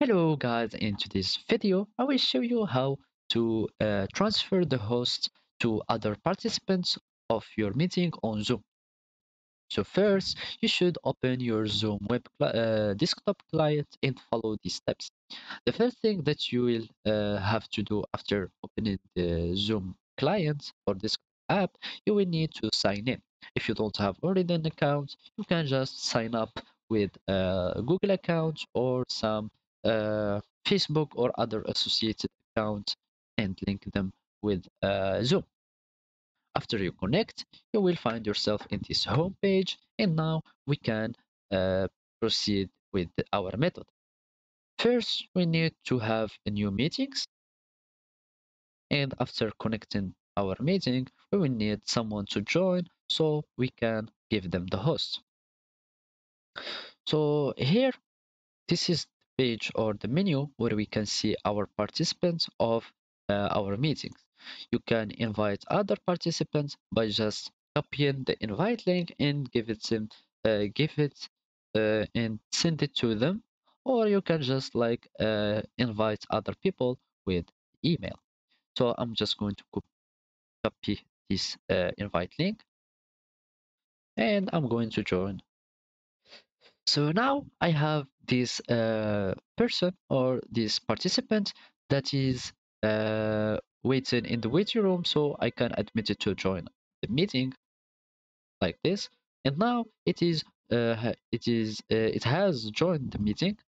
Hello guys, in today's video I will show you how to uh, transfer the host to other participants of your meeting on Zoom. So first, you should open your Zoom web uh, desktop client and follow these steps. The first thing that you will uh, have to do after opening the Zoom client or this app, you will need to sign in. If you don't have already an account, you can just sign up with a Google account or some Facebook or other associated accounts and link them with uh, Zoom. After you connect, you will find yourself in this home page and now we can uh, proceed with our method. First, we need to have new meetings and after connecting our meeting, we will need someone to join so we can give them the host. So here, this is page or the menu where we can see our participants of uh, our meetings. You can invite other participants by just copying the invite link and give it them, uh, give it uh, and send it to them, or you can just like uh, invite other people with email. So I'm just going to copy this uh, invite link and I'm going to join. So now I have this uh, person or this participant that is uh, waiting in the waiting room so I can admit it to join the meeting like this. And now it is uh, it is uh, it has joined the meeting.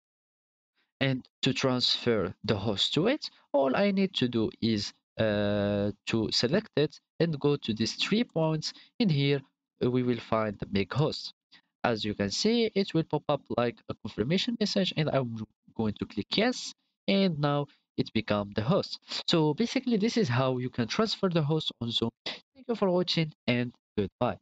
And to transfer the host to it all I need to do is uh, to select it and go to these three points. In here we will find the make host as you can see it will pop up like a confirmation message and I'm going to click yes and now it become the host. So basically this is how you can transfer the host on Zoom. Thank you for watching and goodbye